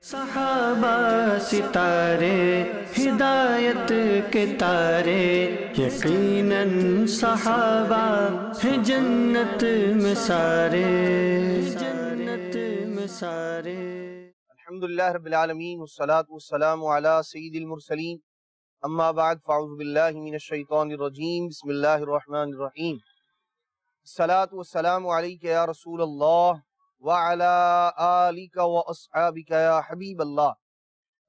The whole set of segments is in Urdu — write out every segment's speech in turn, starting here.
صحابہ ستارے، ہدایت کے تارے، یقیناً صحابہ ہیں جنت میں سارے۔ جنت میں سارے۔ الحمد رب العالمين والصلاة والسلام على سيد المرسلين اما بعد، فاعوذ بالله من الشيطان الرجيم بسم الله الرحمن الرحيم الصلاة والسلام عليك يا رسول الله وعلى آلك وأصحابك يا حبيب الله.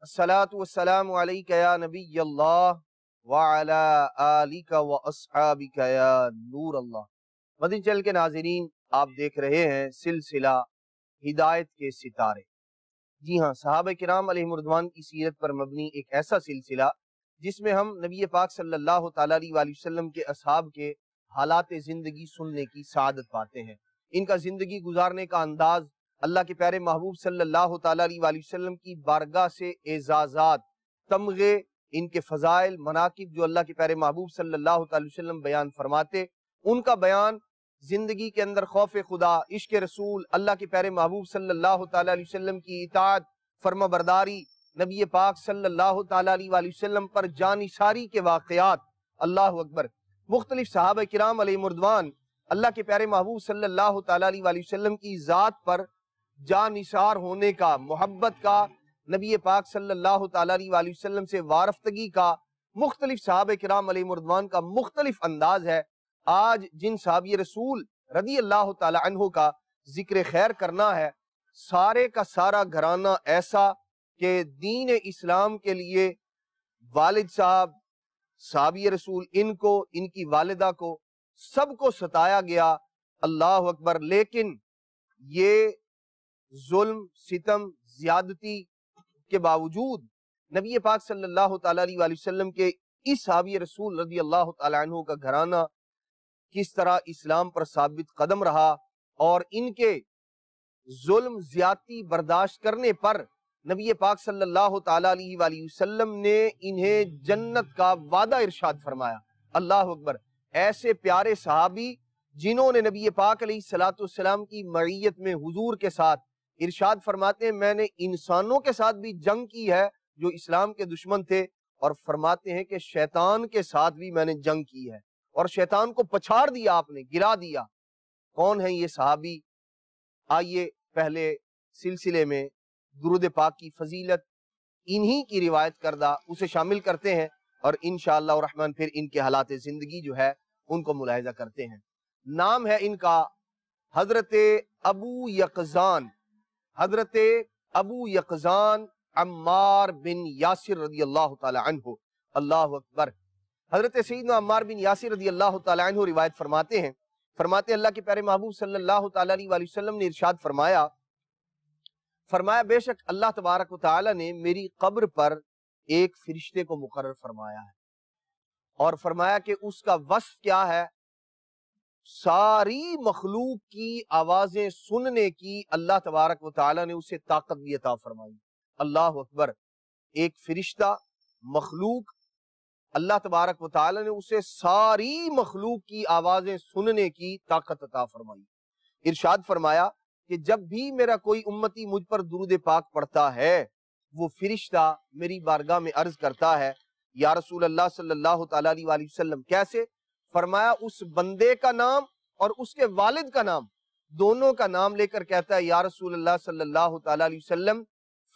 الصلاة والسلام عليك يا نبي الله وعلى آلك وأصحابك يا نور الله. مدن چل کے ناظرین، آپ دیکھ رہے ہیں سلسلہ ہدایت کے ستارے۔ جی ہاں صحابہ کرام علیہ مردوان کی سیرت پر مبنی ایک ایسا سلسلہ جس میں ہم نبی پاک صلی اللہ تعالیٰ علیہ وآلہ وسلم کے اصحاب کے حالات زندگی سننے کی سعادت پاتے ہیں۔ ان کا زندگی گزارنے کا انداز اللہ کے پیارے محبوب صلی اللہ تعالیٰ علیہ وآلہ وسلم کی بارگاہ سے اعزازات، تمغے، ان کے فضائل، مناقب جو اللہ کے پیارے محبوب صلی اللہ تعالیٰ وسلم بیان فرماتے، ان کا بیان زندگی کے اندر خوف خدا، عشق رسول، اللہ کے پیارے محبوب صلی اللہ تعالیٰ علیہ وسلم کی اطاعت، فرما برداری، نبی پاک صلی اللہ تعالیٰ علیہ وآلہ وسلم پر جانشاری کے واقعات۔ اللہ اکبر۔ مختلف صحابہ کرام علیہ مردوان اللہ کے پیارے محبوب صلی اللہ تعالیٰ علیہ وآلہ وسلم کی ذات پر جانشار ہونے کا، محبت کا، نبی پاک صلی اللہ تعالیٰ علیہ وآلہ وسلم سے وارفتگی کا، مختلف صحابہ کرام علیہ مردوان کا مختلف انداز ہے۔ آج جن صحابی رسول رضی اللہ تعالی عنہ کا ذکر خیر کرنا ہے، سارے کا سارا گھرانہ ایسا کہ دین اسلام کے لیے والد صاحب، صحابی رسول ان کو، ان کی والدہ کو سب کو ستایا گیا۔ اللہ اکبر۔ لیکن یہ ظلم، ستم، زیادتی کے باوجود نبی پاک صلی اللہ تعالیٰ علیہ وسلم کے اس صحابی رسول رضی اللہ تعالیٰ عنہ کا گھرانہ کس طرح اسلام پر ثابت قدم رہا اور ان کے ظلم، زیادتی برداشت کرنے پر نبی پاک صلی اللہ تعالیٰ علیہ وآلہ وسلم نے انہیں جنت کا وعدہ ارشاد فرمایا۔ اللہ اکبر۔ ایسے پیارے صحابی جنہوں نے نبی پاک علیہ السلام کی معیت میں حضور کے ساتھ ارشاد فرماتے ہیں، میں نے انسانوں کے ساتھ بھی جنگ کی ہے جو اسلام کے دشمن تھے اور فرماتے ہیں کہ شیطان کے ساتھ بھی میں نے جنگ کی ہے اور شیطان کو پچھاڑ دیا آپ نے، گرا دیا۔ کون ہیں یہ صحابی؟ آئیے پہلے سلسلے میں درود پاک کی فضیلت انہی کی روایت کردہ اسے شامل کرتے ہیں۔ اور انشاءاللہ الرحمن پھر ان کے حالات زندگی جو ہے، ان کو ملاحظہ کرتے ہیں۔ نام ہے ان کا حضرت ابو یقزان حضرت ابو یقزان عمار بن یاسر رضی اللہ تعالی عنہ۔ اللہ اکبر۔ حضرت سیدنا عمار بن یاسر رضی اللہ تعالیٰ عنہ روایت فرماتے ہیں۔ فرماتے اللہ کے پیارے محبوب صلی اللہ تعالیٰ علیہ وسلم نے ارشاد فرمایا فرمایا، بے شک اللہ تبارک و تعالیٰ نے میری قبر پر ایک فرشتے کو مقرر فرمایا ہے۔ اور فرمایا کہ اس کا وصف کیا ہے؟ ساری مخلوق کی آوازیں سننے کی اللہ تبارک و تعالیٰ نے اسے طاقت بھی عطا فرمائی۔ اللہ اکبر۔ ایک فرشتہ، مخلوق، اللہ تبارک و تعالی نے اسے ساری مخلوق کی آوازیں سننے کی طاقت عطا فرمائی۔ ارشاد فرمایا کہ جب بھی میرا کوئی امتی مجھ پر درود پاک پڑھتا ہے وہ فرشتہ میری بارگاہ میں عرض کرتا ہے، یا رسول اللہ صلی اللہ تعالیٰ علیہ وآلہ وسلم، کیسے؟ فرمایا، اس بندے کا نام اور اس کے والد کا نام، دونوں کا نام لے کر کہتا ہے، یا رسول اللہ صلی اللہ تعالیٰ علیہ وسلم،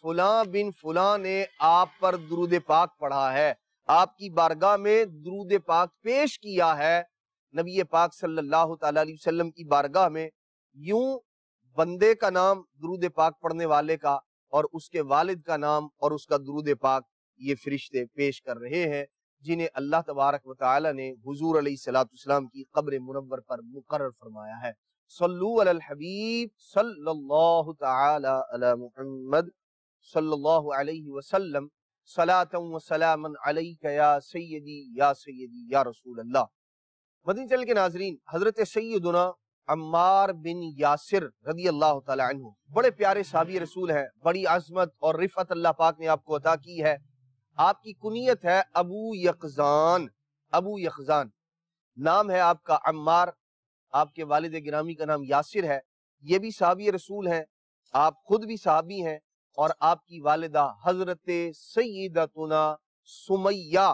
فلاں بن فلاں نے آپ پر درود پاک پڑھا ہے، آپ کی بارگاہ میں درود پاک پیش کیا ہے۔ نبی پاک صلی اللہ تعالیٰ علیہ وسلم کی بارگاہ میں یوں بندے کا نام درود پاک پڑھنے والے کا اور اس کے والد کا نام اور اس کا درود پاک یہ فرشتے پیش کر رہے ہیں، جنہیں اللہ تبارک و تعالی نے حضور علیہ السلام کی قبر منور پر مقرر فرمایا ہے۔ صلو علی الحبیب صلی اللہ تعالی علی محمد صلی اللہ علیہ وسلم صلاة و سلاما علیکہ یا سیدی یا سیدی، یا رسول اللہ۔ مدین چل کے ناظرین، حضرت سیدنا عمار بن یاسر رضی اللہ تعالی عنہ۔ بڑے پیارے صحابی رسول ہیں، بڑی عظمت اور رفعت اللہ پاک نے آپ کو عطا کی ہے۔ آپ کی کنیت ہے ابو یقزان ابو یقزان۔ نام ہے آپ کا عمار، آپ کے والد گرامی کا نام یاسر ہے۔ یہ بھی صحابی رسول ہیں، آپ خود بھی صحابی ہیں اور آپ کی والدہ حضرت سیدتنا سمیہ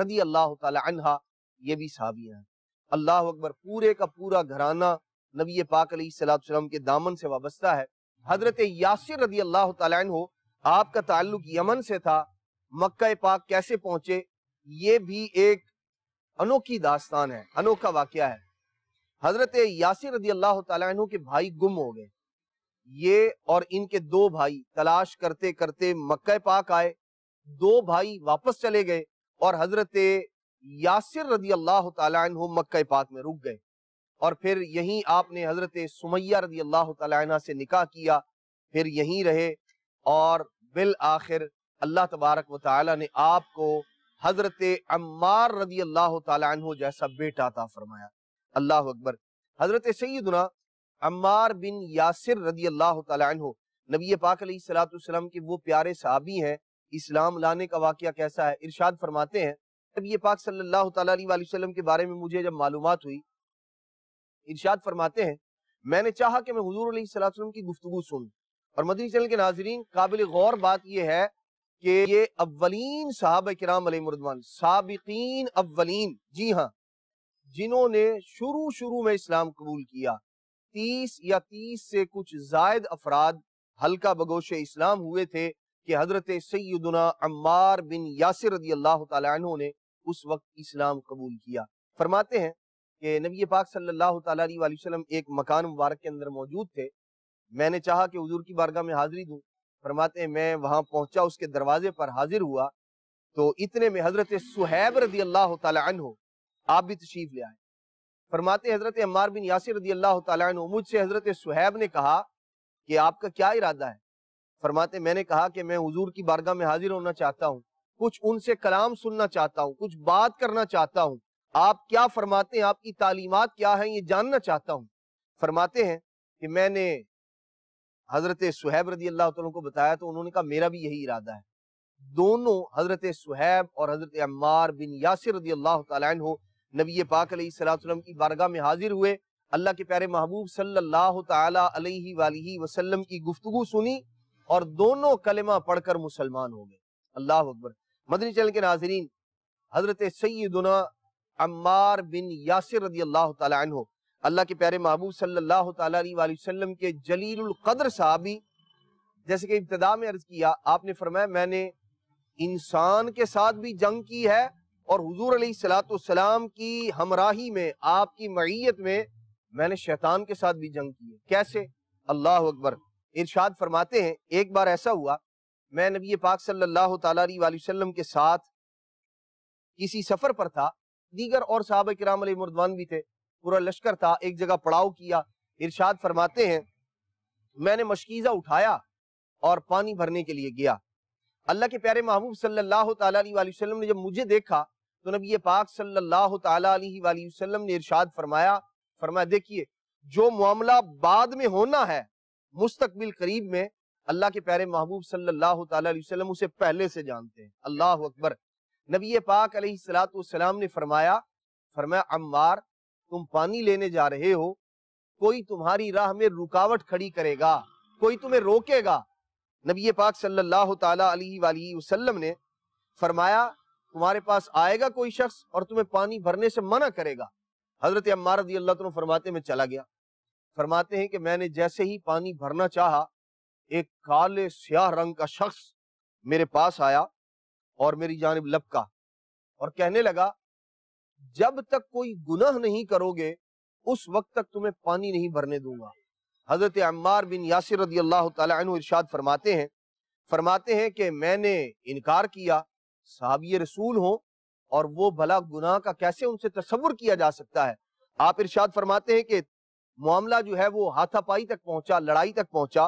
رضی اللہ تعالی عنہ، یہ بھی صحابی ہیں۔ اللہ اکبر، پورے کا پورا گھرانہ نبی پاک علیہ السلام کے دامن سے وابستہ ہے۔ حضرت یاسر رضی اللہ تعالیٰ عنہ آپ کا تعلق یمن سے تھا، مکہ پاک کیسے پہنچے، یہ بھی ایک انوکھی داستان ہے، انوکھا واقعہ ہے۔ حضرت یاسر رضی اللہ تعالیٰ عنہ کے بھائی گم ہو گئے۔ یہ اور ان کے دو بھائی تلاش کرتے کرتے مکہ پاک آئے، دو بھائی واپس چلے گئے اور حضرت یاسر رضی اللہ تعالیٰ عنہ مکہ پاک میں رک گئے۔ اور پھر یہیں آپ نے حضرت سمیہ رضی اللہ تعالیٰ عنہ سے نکاح کیا، پھر یہیں رہے اور بالآخر اللہ تبارک و تعالی نے آپ کو حضرت عمار رضی اللہ تعالیٰ عنہ جیسا بیٹا عطا فرمایا۔ اللہ اکبر۔ حضرت سیدنا عمار بن یاسر رضی اللہ تعالیٰ عنہ، نبی پاک علیہ السلام کے وہ پیارے صحابی ہیں، اسلام لانے کا واقعہ کیسا ہے؟ ارشاد فرماتے ہیں، نبی پاک صلی اللہ تعالیٰ علیہ وسلم کے بارے میں مجھے جب معلومات ہوئی ارشاد فرماتے ہیں، میں نے چاہا کہ میں حضور علیہ السلام کی گفتگو سن۔ اور مدنی چینل کے ناظرین، قابل غور بات یہ ہے کہ یہ اولین صحابہ کرام علیہ مردوان سابقین اولین جی ہاں جنہوں نے شروع شروع میں اسلام قبول کیا۔ تیس یا تیس سے کچھ زائد افراد ہلکا بگوش اسلام ہوئے تھے کہ حضرت سیدنا عمار بن یاسر رضی اللہ تعالیٰ عنہ نے اس وقت اسلام قبول کیا۔ فرماتے ہیں کہ نبی پاک صلی اللہ تعالیٰ علیہ وسلم ایک مکان مبارک کے اندر موجود تھے۔ میں نے چاہا کہ حضور کی بارگاہ میں حاضری دوں۔ فرماتے ہیں، میں وہاں پہنچا، اس کے دروازے پر حاضر ہوا۔ تو اتنے میں حضرت سہیب رضی اللہ تعالیٰ عنہ، آپ بھی تشریف لے آئے۔ فرماتے حضرت عمار بن یاسر رضی اللہ تعالیٰ عنہ، مجھ سے حضرت سہیب نے کہا کہ آپ کا کیا ارادہ ہے؟ فرماتے میں نے کہا کہ میں حضور کی بارگاہ میں حاضر ہونا چاہتا ہوں۔ کچھ ان سے کلام سننا چاہتا ہوں، کچھ بات کرنا چاہتا ہوں۔ آپ کیا فرماتے ہیں؟ آپ کی تعلیمات کیا ہیں؟ یہ جاننا چاہتا ہوں۔ فرماتے ہیں کہ میں نے حضرت سہیب رضی اللہ تعالیٰ کو بتایا تو انہوں نے کہا میرا بھی یہی ارادہ ہے۔ دونوں حضرت سہیب اور حضرت عمار بن یاسر رضی اللہ تعالیٰ عنہ نبی پاک علیہ السلام کی بارگاہ میں حاضر ہوئے۔ اللہ کے پیارے محبوب صلی اللہ تعالیٰ علیہ وآلہ وسلم کی گفتگو سنی اور دونوں کلمہ پڑھ کر مسلمان ہو گئے۔ اللہ اکبر۔ مدنی چل کے ناظرین، حضرت سیدنا عمار بن یاسر رضی اللہ تعالیٰ عنہ، اللہ کے پیارے محبوب صلی اللہ تعالیٰ علیہ وآلہ وسلم کے جلیل القدر صحابی، جیسے کہ ابتدا میں عرض کیا، آپ نے فرمایا، میں نے انسان کے ساتھ بھی جنگ کی ہے اور حضور علیہ السلام کی ہمراہی میں، آپ کی معیت میں میں نے شیطان کے ساتھ بھی جنگ کی ہے۔ کیسے؟ اللہ اکبر۔ ارشاد فرماتے ہیں، ایک بار ایسا ہوا، میں نبی پاک صلی اللہ تعالیٰ علیہ وآلہ وسلم کے ساتھ کسی سفر پر تھا دیگر اور صحابہ کرام علیہ مردوان بھی تھے۔ پورا لشکر تھا، ایک جگہ پڑاؤ کیا، ارشاد فرماتے ہیں، میں نے مشکیزہ اٹھایا اور پانی بھرنے کے لیے گیا۔ اللہ کے پیارے محبوب صلی اللہ تعالیٰ علیہ وآلہ وسلم نے جب مجھے دیکھا تو نبی پاک صلی اللہ تعالیٰ علیہ وآلہ وسلم نے ارشاد فرمایا فرمایا، دیکھیے، جو معاملہ بعد میں ہونا ہے، مستقبل قریب میں، اللہ کے پیارے محبوب صلی اللہ تعالیٰ علیہ وسلم اسے پہلے سے جانتے ہیں۔ اللہ اکبر۔ نبی پاک علیہ السلام نے فرمایا فرمایا، عمار، تم پانی لینے جا رہے ہو، کوئی تمہاری راہ میں رکاوٹ کھڑی کرے گا، کوئی تمہیں روکے گا۔ نبی پاک صلی اللہ تعالیٰ علیہ وآلہ وسلم نے فرمایا، تمہارے پاس آئے گا کوئی شخص اور تمہیں پانی بھرنے سے منع کرے گا۔ حضرت عمار رضی اللہ تعالیٰ فرماتے میں چلا گیا۔ فرماتے ہیں کہ میں نے جیسے ہی پانی بھرنا چاہا، ایک کالے سیاہ رنگ کا شخص میرے پاس آیا اور میری جانب لپکا۔ اور کہنے لگا، جب تک کوئی گناہ نہیں کرو گے اس وقت تک تمہیں پانی نہیں بھرنے دوں گا۔ حضرت عمار بن یاسر رضی اللہ تعالی عنہ ارشاد فرماتے ہیں فرماتے ہیں کہ میں نے انکار کیا، صحابی رسول ہوں، اور وہ بھلا گناہ کا کیسے ان سے تصور کیا جا سکتا ہے؟ آپ ارشاد فرماتے ہیں کہ معاملہ جو ہے وہ ہاتھا پائی تک پہنچا، لڑائی تک پہنچا۔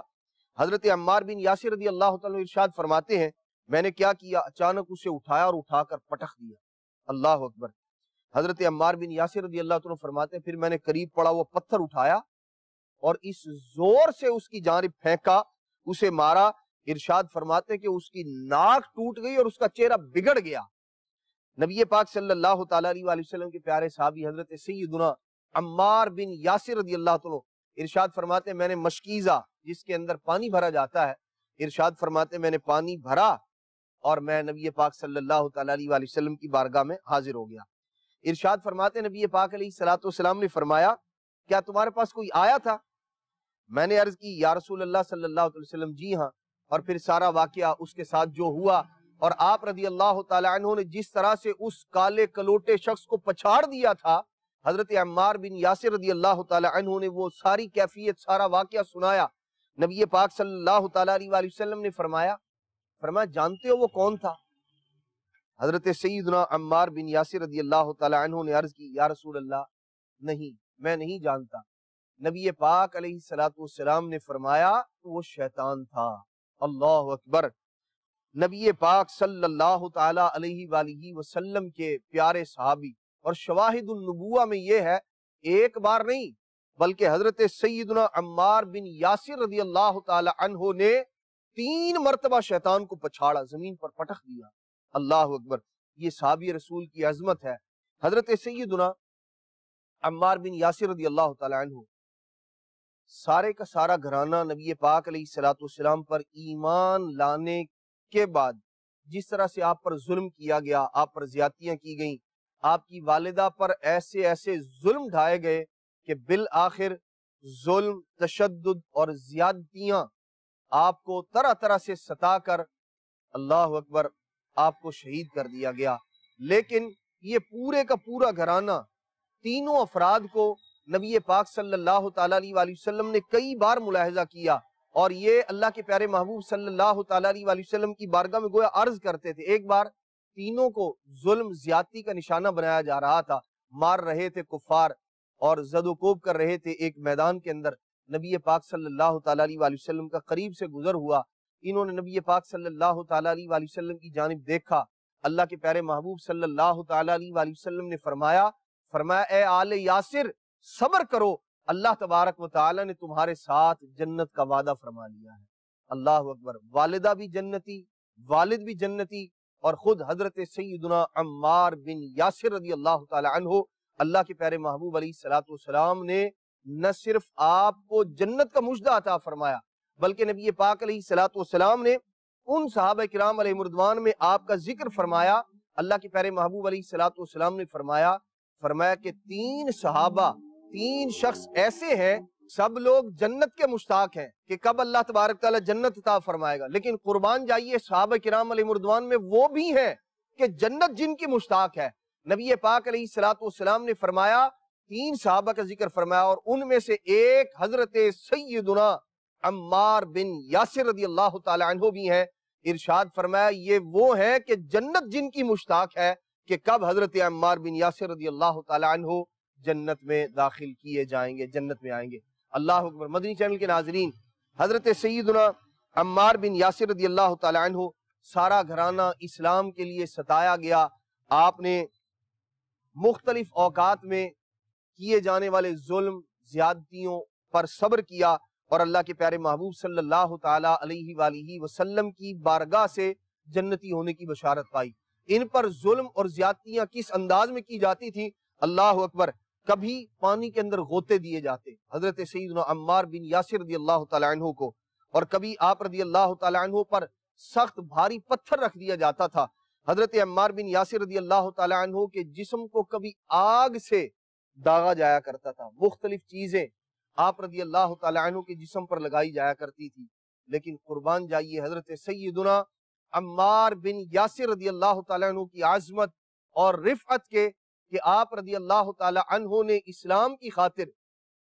حضرت عمار بن یاسر رضی اللہ تعالیٰ ارشاد فرماتے ہیں میں نے کیا کیا؟ اچانک اسے اٹھایا اور اٹھا کر پٹخ دیا۔ اللہ اکبر۔ حضرت عمار بن یاسر رضی اللہ تعالیٰ فرماتے ہیں، پھر میں نے قریب پڑا وہ پتھر اٹھایا اور اس زور سے اس کی جانب پھینکا، اسے مارا۔ ارشاد فرماتے ہیں کہ اس کی ناک ٹوٹ گئی اور اس کا چہرہ بگڑ گیا۔ نبی پاک صلی اللہ تعالیٰ علیہ وسلم کے پیارے صحابی حضرت سیدنا عمار بن یاسر رضی اللہ تعالیٰ ارشاد فرماتے ہیں، میں نے مشکیزہ جس کے اندر پانی بھرا جاتا ہے، ارشاد فرماتے ہیں، میں نے پانی بھرا۔ اور میں نبی پاک صلی اللہ تعالیٰ علیہ وآلہ وسلم کی بارگاہ میں حاضر ہو گیا۔ ارشاد فرماتے نبی پاک علیہ السلام نے فرمایا، کیا تمہارے پاس کوئی آیا تھا؟ میں نے عرض کی، یا رسول اللہ صلی اللہ علیہ وسلم جی ہاں۔ اور پھر سارا واقعہ اس کے ساتھ جو ہوا، اور آپ رضی اللہ تعالیٰ عنہ نے جس طرح سے اس کالے کلوٹے شخص کو پچھاڑ دیا تھا، حضرت عمار بن یاسر رضی اللہ تعالیٰ عنہ نے وہ ساری کیفیت، سارا واقعہ سنایا۔ نبی پاک صلی اللہ تعالیٰ علیہ وسلم نے فرمایا فرمایا، جانتے ہو وہ کون تھا؟ حضرت سیدنا عمار بن یاسر رضی اللہ تعالیٰ عنہ نے عرض کی، یا رسول اللہ، نہیں، میں نہیں جانتا۔ نبی پاک علیہ السلام نے فرمایا، وہ شیطان تھا۔ اللہ اکبر۔ نبی پاک صلی اللہ تعالی علیہ وآلہ وسلم کے پیارے صحابی۔ اور شواہد النبوہ میں یہ ہے، ایک بار نہیں، بلکہ حضرت سیدنا عمار بن یاسر رضی اللہ تعالی عنہ نے تین مرتبہ شیطان کو پچھاڑا، زمین پر پٹخ دیا۔ اللہ اکبر، یہ صحابی رسول کی عظمت ہے۔ حضرت سیدنا عمار بن یاسر رضی اللہ تعالی عنہ، سارے کا سارا گھرانہ نبی پاک علیہ السلام پر ایمان لانے کے بعد جس طرح سے آپ پر ظلم کیا گیا، آپ پر زیادتیاں کی گئیں، آپ کی والدہ پر ایسے ایسے ظلم ڈھائے گئے کہ بالآخر ظلم، تشدد اور زیادتیاں آپ کو طرح طرح سے ستا کر اللہ اکبر آپ کو شہید کر دیا گیا۔ لیکن یہ پورے کا پورا گھرانہ تینوں افراد کو نبی پاک صلی اللہ تعالیٰ علیہ وسلم نے کئی بار ملاحظہ کیا اور یہ اللہ کے پیارے محبوب صلی اللہ تعالیٰ علیہ وسلم کی بارگاہ میں گویا عرض کرتے تھے۔ ایک بار تینوں کو ظلم، زیادتی کا نشانہ بنایا جا رہا تھا۔ مار رہے تھے کفار اور زد و کوب کر رہے تھے ایک میدان کے اندر۔ نبی پاک صلی اللہ تعالیٰ علیہ وسلم کا قریب سے گزر ہوا، انہوں نے نبی پاک صلی اللہ تعالیٰ علیہ وسلم کی جانب دیکھا۔ اللہ کے پیارے محبوب صلی اللہ تعالیٰ علیہ وسلم نے فرمایا فرمایا، اے آل یاسر، صبر کرو۔ اللہ تبارک و تعالی نے تمہارے ساتھ جنت کا وعدہ فرما لیا ہے۔ اللہ اکبر۔ والدہ بھی جنتی، والد بھی جنتی، اور خود حضرت سیدنا عمار بن یاسر رضی اللہ تعالی عنہ، اللہ کے پیارے محبوب علیہ السلام نے نہ صرف آپ کو جنت کا مجدہ عطا فرمایا، بلکہ نبی پاک علیہ السلام نے ان صحابہ کرام علیہ مردوان میں آپ کا ذکر فرمایا۔ اللہ کے پیارے محبوب علیہ السلام نے فرمایا فرمایا کہ تین صحابہ، تین شخص ایسے ہیں، سب لوگ جنت کے مشتاق ہیں کہ کب اللہ تبارک تعالی جنت عطا فرمائے گا۔ لیکن قربان جائیے صحابہ کرام علیہ مردوان میں وہ بھی ہیں کہ جنت جن کی مشتاق ہے۔ نبی پاک علیہ السلام نے فرمایا تین صحابہ کا ذکر فرمایا اور ان میں سے ایک حضرت سیدنا عمار بن یاسر رضی اللہ تعالی عنہ بھی ہیں۔ ارشاد فرمایا، یہ وہ ہے کہ جنت جن کی مشتاق ہے کہ کب حضرت عمار بن یاسر رضی اللہ تعالی عنہ جنت میں داخل کیے جائیں گے، جنت میں آئیں گے۔ اللہ اکبر۔ مدنی چینل کے ناظرین، حضرت سیدنا عمار بن یاسر رضی اللہ تعالی عنہ سارا گھرانہ اسلام کے لیے ستایا گیا۔ آپ نے مختلف اوقات میں کیے جانے والے ظلم، زیادتیوں پر صبر کیا اور اللہ کے پیارے محبوب صلی اللہ تعالی علیہ وآلہ وسلم کی بارگاہ سے جنتی ہونے کی بشارت پائی۔ ان پر ظلم اور زیادتیاں کس انداز میں کی جاتی تھی اللہ اکبر، کبھی پانی کے اندر غوطے دیے جاتے۔ حضرت سیدنا عمار بن یاسر رضی اللہ تعالیٰ عنہ کو، اور کبھی آپ رضی اللہ تعالیٰ عنہ پر سخت بھاری پتھر رکھ دیا جاتا تھا۔ حضرت عمار بن یاسر رضی اللہ تعالیٰ عنہ کے جسم کو کبھی آگ سے داغا جایا کرتا تھا۔ مختلف چیزیں آپ رضی اللہ تعالیٰ عنہ کے جسم پر لگائی جایا کرتی تھی۔ لیکن قربان جائیے حضرت سیدنا عمار بن یاسر رضی اللہ تعالیٰ عنہ کی عظمت اور رفعت کے کہ آپ رضی اللہ تعالی عنہ نے اسلام کی خاطر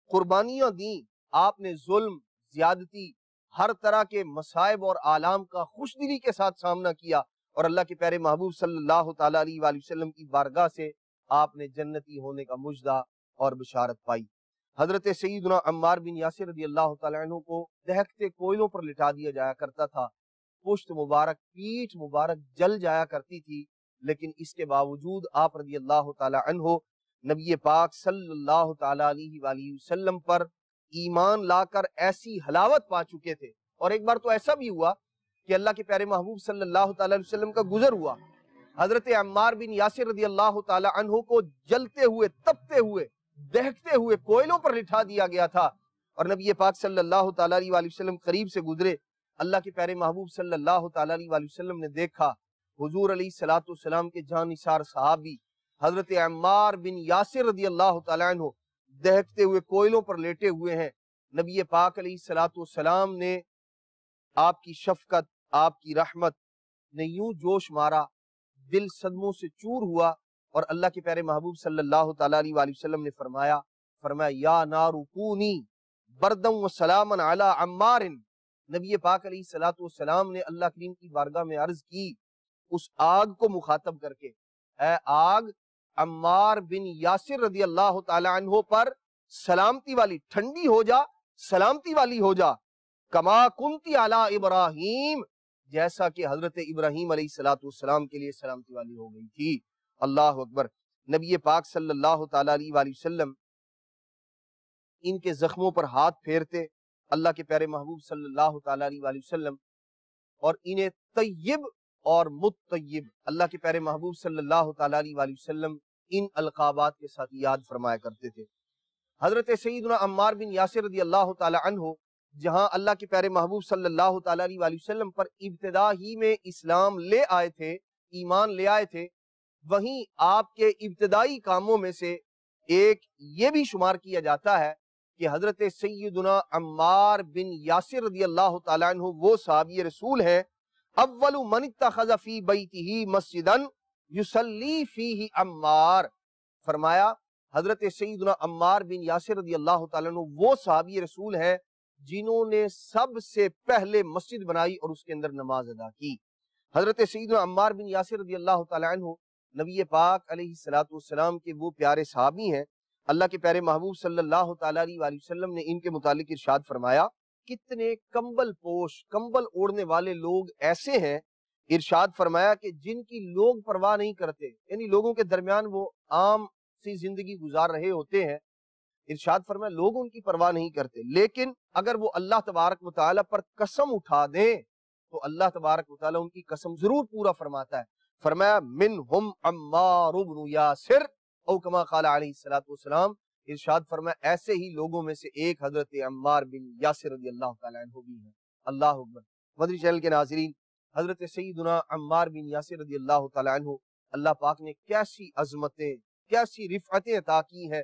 قربانیاں دیں۔ آپ نے ظلم، زیادتی، ہر طرح کے مسائب اور عالم کا خوش دلی کے ساتھ سامنا کیا اور اللہ کے پیارے محبوب صلی اللہ تعالی علیہ وآلہ وسلم کی بارگاہ سے آپ نے جنتی ہونے کا مجدہ اور بشارت پائی۔ حضرت سیدنا عمار بن یاسر رضی اللہ تعالی عنہ کو دہکتے کوئلوں پر لٹا دیا جایا کرتا تھا۔ پشت مبارک پیٹ مبارک جل جایا کرتی تھی، لیکن اس کے باوجود آپ رضی اللہ تعالی عنہ نبی پاک صلی اللہ تعالی علیہ وآلہ وسلم پر ایمان لا کر ایسی حلاوت پا چکے تھے۔ اور ایک بار تو ایسا بھی ہوا کہ اللہ کے پیارے محبوب صلی اللہ تعالی علیہ وسلم کا گزر ہوا۔ حضرت عمار بن یاسر رضی اللہ تعالی عنہ کو جلتے ہوئے، تپتے ہوئے دہکتے ہوئے کوئلوں پر لٹھا دیا گیا تھا۔ اور نبی پاک صلی اللہ تعالی علیہ وآلہ وسلم قریب سے گزرے۔ اللہ کے پیارے محبوب صلی اللہ تعالی علیہ وسلم نے دیکھا۔ حضور علیہ السلاۃ السلام کے جان نثار صحابی حضرت عمار بن یاسر رضی اللہ تعالیٰ عنہ دہکتے ہوئے کوئلوں پر لیٹے ہوئے ہیں۔ نبی پاک علیہ السلاۃ السلام نے آپ کی شفقت، آپ کی رحمت نے یوں جوش مارا۔ دل صدموں سے چور ہوا اور اللہ کے پیارے محبوب صلی اللہ تعالیٰ علیہ وآلہ وسلم نے فرمایا فرمایا، یا نارو کونی بردم و سلامن علی عمار۔ نبی پاک علیہ السلاۃ والسلام نے اللہ کریم کی بارگاہ میں عرض کی اس آگ کو مخاطب کر کے، اے آگ، عمار بن یاسر رضی اللہ تعالی عنہ پر سلامتی والی ٹھنڈی ہو جا، سلامتی والی ہو جا، کما کنتی علی ابراہیم۔ جیسا کہ حضرت ابراہیم علیہ السلام کے لیے سلامتی والی ہو گئی تھی۔ اللہ اکبر۔ نبی پاک صلی اللہ تعالی علیہ وآلہ وسلم ان کے زخموں پر ہاتھ پھیرتے، اللہ کے پیارے محبوب صلی اللہ تعالی علیہ وآلہ وسلم اور انہیں طیب اور متطیب اللہ کے پیارے محبوب صلی اللہ تعالی علیہ وآلہ وسلم ان القابات کے ساتھ یاد فرمایا کرتے تھے۔ حضرت سیدنا عمار بن یاسر رضی اللہ تعالی عنہ جہاں اللہ کے پیارے محبوب صلی اللہ تعالی علیہ وآلہ وسلم پر ابتدا ہی میں اسلام لے آئے تھے، ایمان لے آئے تھے، وہیں آپ کے ابتدائی کاموں میں سے ایک یہ بھی شمار کیا جاتا ہے کہ حضرت سیدنا عمار بن یاسر رضی اللہ تعالیٰ عنہ وہ صحابی رسول ہیں، اول من اتخذ فی بیتہی مسجدن یسلی فیہ عمار۔ فرمایا، حضرت سیدنا عمار بن یاسر رضی اللہ تعالیٰ عنہ وہ صحابی رسول ہیں جنہوں نے سب سے پہلے مسجد بنائی اور اس کے اندر نماز ادا کی۔ حضرت سیدنا عمار بن یاسر رضی اللہ تعالیٰ عنہ، نبی پاک علیہ السلام کے وہ پیارے صحابی ہیں، اللہ کے پیارے محبوب صلی اللہ تعالیٰ علیہ وسلم نے ان کے متعلق ارشاد فرمایا، کتنے کمبل پوش، کمبل اوڑنے والے لوگ ایسے ہیں، ارشاد فرمایا کہ جن کی لوگ پرواہ نہیں کرتے یعنی لوگوں کے درمیان وہ عام سی زندگی گزار رہے ہوتے ہیں ارشاد فرمایا، لوگ ان کی پرواہ نہیں کرتے، لیکن اگر وہ اللہ تبارک مطالعہ پر قسم اٹھا دیں، تو اللہ تبارک مطالعہ ان کی قسم ضرور پورا فرماتا ہے۔ فرمایا، منہم عمار بن یاسر، او کما قال علیہ السلام ارشاد فرمایا، ایسے ہی لوگوں میں سے ایک حضرت عمار بن یاسر رضی اللہ تعالیٰ عنہ بھی ہے اللہ اکبر۔ مدری چینل کے ناظرین، حضرت سیدنا عمار بن یاسر رضی اللہ تعالیٰ عنہ، اللہ پاک نے کیسی عظمتیں، کیسی رفعتیں عطا کی ہیں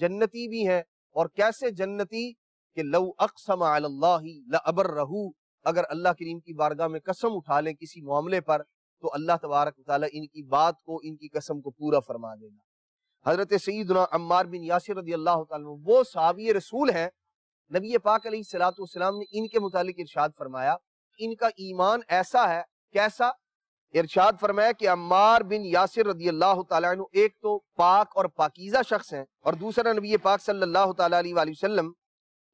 جنتی بھی ہیں اور کیسے جنتی کہ لو اقسم علی اللہ لعبر رہو اگر اللہ کریم کی بارگاہ میں قسم اٹھا لیں کسی معاملے پر، تو اللہ تبارک تعالیٰ ان کی بات کو، ان کی قسم کو پورا فرما دے گا۔ حضرت سیدنا عمار بن یاسر رضی اللہ تعالیٰ وہ صحابی رسول ہیں۔ نبی پاک علیہ السلام نے ان کے متعلق ارشاد فرمایا، ان کا ایمان ایسا ہے، کیسا ارشاد فرمایا کہ عمار بن یاسر رضی اللہ تعالیٰ عنہ ایک تو پاک اور پاکیزہ شخص ہیں اور دوسرا نبی پاک صلی اللہ تعالیٰ علیہ وآلہ وسلم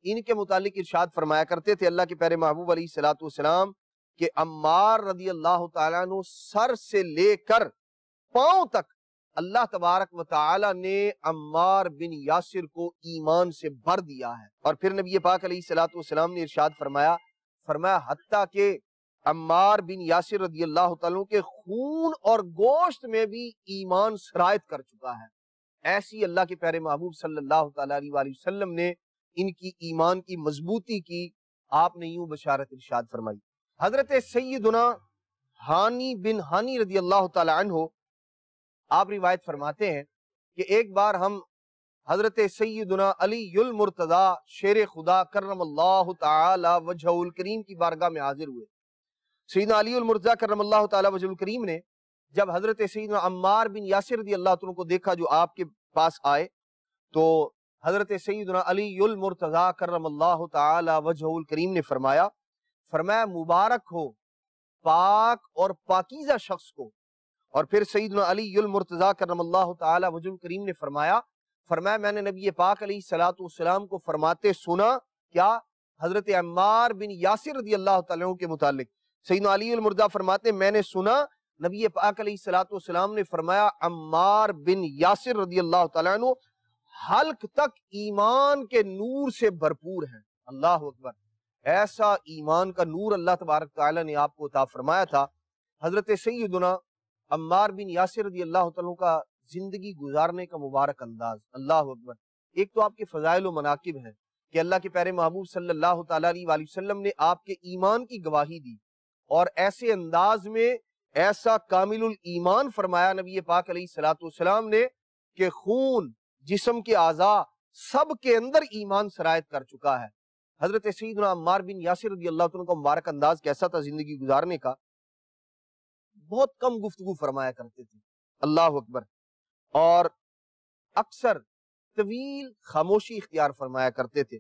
ان کے متعلق ارشاد فرمایا کرتے تھے اللہ کے پیارے محبوب علیہ السلام کہ عمار رضی اللہ تعالیٰ عنہ سر سے لے کر پاؤں تک اللہ تبارک و تعالی نے عمار بن یاسر کو ایمان سے بھر دیا ہے اور پھر نبی پاک علیہ السلام نے ارشاد فرمایا فرمایا حتیٰ کہ عمار بن یاسر رضی اللہ تعالیٰ کے خون اور گوشت میں بھی ایمان سرایت کر چکا ہے۔ ایسی اللہ کے پیارے محبوب صلی اللہ تعالیٰ علیہ وآلہ وسلم نے ان کی ایمان کی مضبوطی کی آپ نے یوں بشارت ارشاد فرمائی۔ حضرت سیدنا ہانی بن ہانی رضی اللہ تعالیٰ عنہ آپ روایت فرماتے ہیں کہ ایک بار ہم حضرت سیدنا علی المرتضی شیر خدا کرم اللہ تعالی وجہ الکریم کی بارگاہ میں حاضر ہوئے۔ سیدنا علی المرتضی کرم اللہ تعالی وجہ الکریم نے جب حضرت سیدنا عمار بن یاسر رضی اللہ عنہ کو دیکھا جو آپ کے پاس آئے، تو حضرت سیدنا علی المرتضی کرم اللہ تعالی وجہ الکریم نے فرمایا فرمایا مبارک ہو، پاک اور پاکیزہ شخص کو۔ اور پھر سیدنا علی المرتضی کرم اللہ تعالی وجہ کریم نے فرمایا فرمایا میں نے نبی پاک علیہ السلام کو فرماتے سنا، کیا حضرت عمار بن یاسر رضی اللہ تعالیٰ کے متعلق؟ سیدنا علی المرتضی فرماتے میں نے سنا، نبی پاک علیہ السلام نے فرمایا، عمار بن یاسر رضی اللہ تعالیٰ عنہ حلق تک ایمان کے نور سے بھرپور ہیں۔ اللہ اکبر۔ ایسا ایمان کا نور اللہ تبارک تعالیٰ نے آپ کو عطا فرمایا تھا۔ حضرت سیدنا عمار بن یاسر رضی اللہ تعالیٰ کا زندگی گزارنے کا مبارک انداز۔ اللہ اکبر۔ ایک تو آپ کے فضائل و مناقب ہیں کہ اللہ کے پیارے محبوب صلی اللہ تعالیٰ علیہ وآلہ وسلم نے آپ کے ایمان کی گواہی دی۔ اور ایسے انداز میں ایسا کامل الایمان فرمایا نبی پاک علیہ السلام نے کہ خون جسم کے اعضاء سب کے اندر ایمان سرایت کر چکا ہے۔ حضرت سیدنا عمار بن یاسر رضی اللہ عنہ کا مبارک انداز کیسا تھا زندگی گزارنے کا؟ بہت کم گفتگو فرمایا کرتے تھے۔ اللہ اکبر۔ اور اکثر طویل خاموشی اختیار فرمایا کرتے تھے۔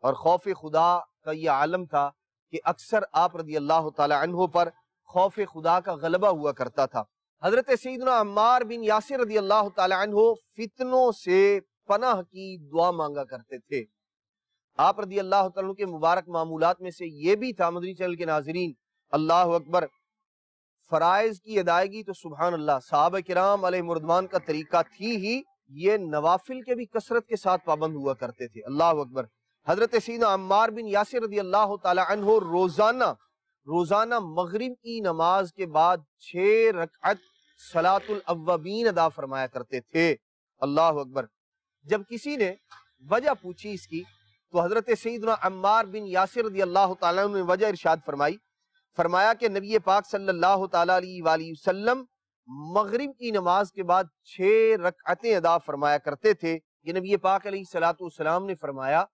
اور خوف خدا کا یہ عالم تھا کہ اکثر آپ رضی اللہ تعالی عنہ پر خوف خدا کا غلبہ ہوا کرتا تھا۔ حضرت سیدنا عمار بن یاسر رضی اللہ تعالی عنہ فتنوں سے پناہ کی دعا مانگا کرتے تھے۔ آپ رضی اللہ تعالیٰ کے مبارک معمولات میں سے یہ بھی تھا، مدنی چینل کے ناظرین، اللہ اکبر، فرائض کی ادائیگی تو سبحان اللہ، صحابہ کرام علیہ مردمان کا طریقہ تھی ہی، یہ نوافل کے بھی کثرت کے ساتھ پابند ہوا کرتے تھے۔ اللہ اکبر حضرت سیدنا عمار بن یاسر رضی اللہ تعالی عنہ روزانہ روزانہ مغرب کی نماز کے بعد چھ رکعت صلاة الاوابین ادا فرمایا کرتے تھے۔ اللہ اکبر۔ جب کسی نے وجہ پوچھی اس کی، تو حضرت سیدنا عمار بن یاسر رضی اللہ تعالیٰ عنہ نے وجہ ارشاد فرمائی۔ فرمایا کہ نبی پاک صلی اللہ تعالیٰ علیہ وآلہ وسلم مغرب کی نماز کے بعد چھ رکعتیں ادا فرمایا کرتے تھے۔ یہ نبی پاک علیہ السلام نے فرمایا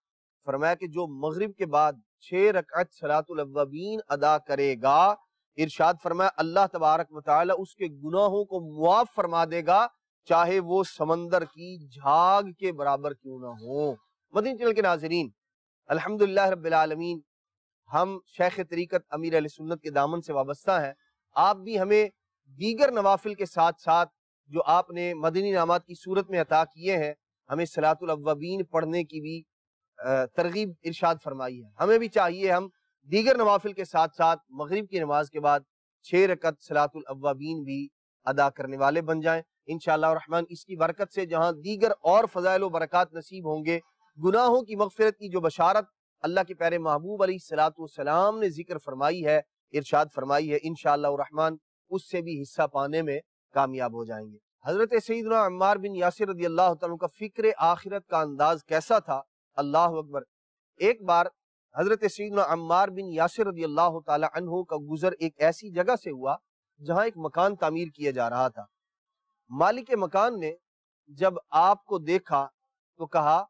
فرمایا کہ جو مغرب کے بعد چھ رکعت صلاة الاوابین ادا کرے گا، ارشاد فرمایا اللہ تبارک مطالعہ اس کے گناہوں کو معاف فرما دے گا، چاہے وہ سمندر کی جھاگ کے برابر کیوں نہ ہو۔ مدین چینل کے ناظرین، الحمدللہ رب العالمین، ہم شیخ طریقت امیر علیہ سنت کے دامن سے وابستہ ہیں۔ آپ بھی ہمیں دیگر نوافل کے ساتھ ساتھ جو آپ نے مدنی نامات کی صورت میں عطا کیے ہیں، ہمیں صلاة الاوابین پڑھنے کی بھی ترغیب ارشاد فرمائی ہے۔ ہمیں بھی چاہیے ہم دیگر نوافل کے ساتھ ساتھ مغرب کی نماز کے بعد چھ رکت صلاة الاوابین بھی ادا کرنے والے بن جائیں۔ انشاءاللہ الرحمن، اس کی برکت سے جہاں دیگر اور فضائل و برکات نصیب ہوں گے، گناہوں کی مغفرت کی جو بشارت اللہ کے پیارے محبوب علیہ السلام نے ذکر فرمائی ہے، ارشاد فرمائی ہے، انشاءاللہ الرحمن، اس سے بھی حصہ پانے میں کامیاب ہو جائیں گے۔ حضرت سیدنا عمار بن یاسر رضی اللہ تعالیٰ کا فکر آخرت کا انداز کیسا تھا؟ اللہ اکبر۔ ایک بار حضرت سیدنا عمار بن یاسر رضی اللہ تعالی عنہ کا گزر ایک ایسی جگہ سے ہوا جہاں ایک مکان تعمیر کیا جا رہا تھا۔ مالک مکان نے جب آپ کو دیکھا تو کہا،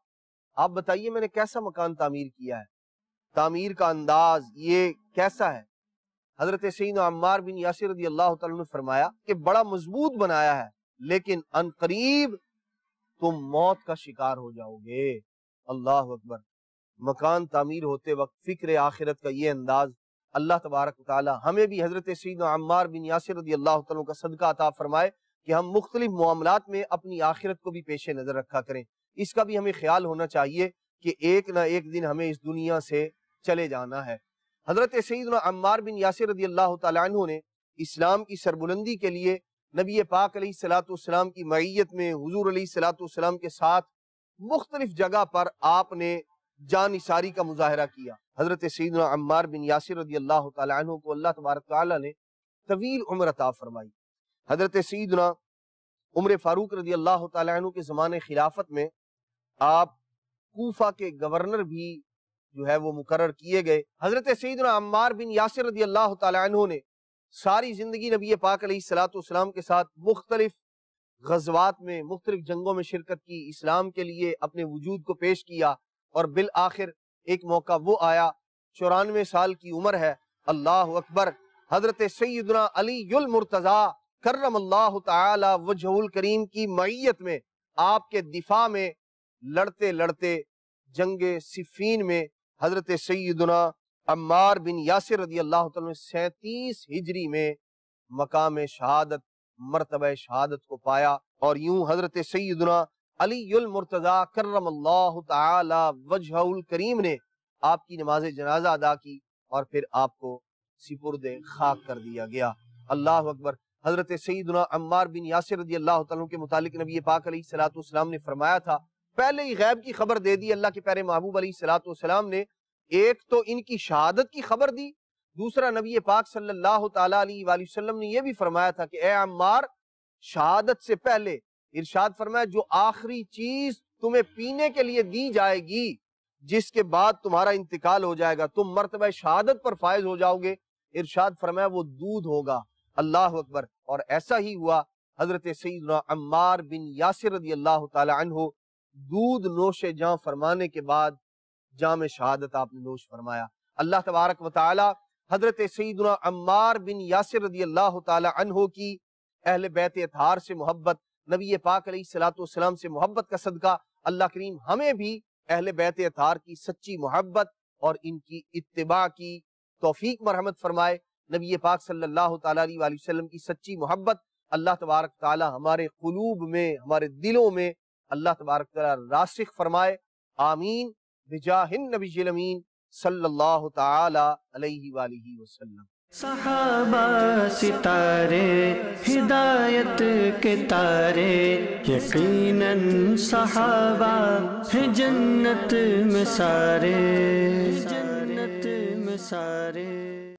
آپ بتائیے میں نے کیسا مکان تعمیر کیا ہے؟ تعمیر کا انداز یہ کیسا ہے؟ حضرت سیدنا عمار بن یاسر رضی اللہ تعالیٰ نے فرمایا کہ بڑا مضبوط بنایا ہے، لیکن ان قریب تم موت کا شکار ہو جاؤ گے۔ اللہ اکبر۔ مکان تعمیر ہوتے وقت فکر آخرت کا یہ انداز اللہ تبارک تعالی ہمیں بھی حضرت سیدنا عمار بن یاسر رضی اللہ تعالیٰ کا صدقہ عطا فرمائے کہ ہم مختلف معاملات میں اپنی آخرت کو بھی پیش نظر رکھا کریں۔ اس کا بھی ہمیں خیال ہونا چاہیے کہ ایک نہ ایک دن ہمیں اس دنیا سے چلے جانا ہے۔ حضرت سیدنا عمار بن یاسر رضی اللہ تعالیٰ عنہ نے اسلام کی سربلندی کے لیے نبی پاک علیہ السلام کی معیت میں حضور علیہ السلام کے ساتھ مختلف جگہ پر آپ نے جان اساری کا مظاہرہ کیا۔ حضرت سیدنا عمار بن یاسر رضی اللہ تعالیٰ عنہ کو اللہ تبارک تعالیٰ نے طویل عمر عطا فرمائی۔ حضرت سیدنا عمر فاروق رضی اللہ تعالیٰ عنہ کے زمان خلافت میں آپ کوفہ کے گورنر بھی جو ہے وہ مقرر کیے گئے۔ حضرت سیدنا عمار بن یاسر رضی اللہ تعالیٰ عنہ نے ساری زندگی نبی پاک علیہ السلام کے ساتھ مختلف غزوات میں مختلف جنگوں میں شرکت کی، اسلام کے لیے اپنے وجود کو پیش کیا اور بالآخر ایک موقع وہ آیا، چورانوے سال کی عمر ہے۔ اللہ اکبر۔ حضرت سیدنا علی المرتضی کرم اللہ تعالی وجہ الکریم کی معیت میں آپ کے دفاع میں لڑتے لڑتے جنگ صفین میں حضرت سیدنا عمار بن یاسر رضی اللہ تعالی سینتیس ہجری میں مقام شہادت مرتبہ شہادت کو پایا اور یوں حضرت سیدنا علی المرتضی کرم اللہ تعالی وجہ الکریم نے آپ کی نماز جنازہ ادا کی اور پھر آپ کو سپرد خاک کر دیا گیا۔ اللہ اکبر۔ حضرت سیدنا عمار بن یاسر رضی اللہ تعالیٰ کے متعلق نبی پاک علیہ السلام نے فرمایا تھا، پہلے ہی غیب کی خبر دے دی، اللہ کے پیارے محبوب علیہ السلام نے ایک تو ان کی شہادت کی خبر دی دوسرا نبی پاک صلی اللہ تعالیٰ علیہ وآلہ وسلم نے یہ بھی فرمایا تھا کہ اے عمار، شہادت سے پہلے ارشاد فرمایا جو آخری چیز تمہیں پینے کے لیے دی جائے گی، جس کے بعد تمہارا انتقال ہو جائے گا، تم مرتبہ شہادت پر فائز ہو جاؤ گے۔ ارشاد فرمایا وہ دودھ ہوگا۔ اللہ اکبر۔ اور ایسا ہی ہوا، حضرت سیدنا عمار بن یاسر رضی اللہ تعالی عنہ دودھ نوش جاں فرمانے کے بعد جام شہادت آپ نے نوش فرمایا۔ اللہ تبارک و تعالی حضرت سیدنا عمار بن یاسر رضی اللہ تعالی عنہ کی اہل بیت اتحار سے محبت، نبی پاک علیہ السلام سے محبت کا صدقہ، اللہ کریم ہمیں بھی اہل بیت اتحار کی سچی محبت اور ان کی اتباع کی توفیق مرحمت فرمائے۔ نبی پاک صلی اللہ تعالیٰ علیہ وآلہ وسلم کی سچی محبت اللہ تبارک تعالی ہمارے قلوب میں، ہمارے دلوں میں اللہ تبارک تعالی راسخ فرمائے۔ آمین۔ بجاہ النبی الامین صلی اللہ تعالی علیہ وآلہ وسلم۔ صحابہ ستارے، ہدایت کے تارے، یقیناً صحابہ ہیں جنت میں سارے۔ جنت میں سارے۔